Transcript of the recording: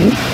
time.